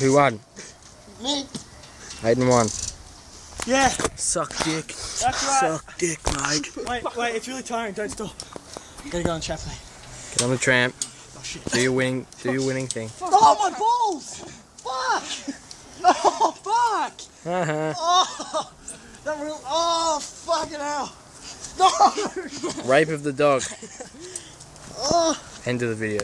Who won? Me. Haydn won. Yeah, Suck dick. that's right. Suck dick, mate. Wait, wait, it's really tiring. Don't stop. Gotta go on chaplain. Get on the tramp. Oh shit. Do your winning. Do your winning thing. Oh, my balls! Fuck! Oh, fuck! Uh-huh. Oh, that real. Oh, fucking hell! No! Rape of the dog. End of the video.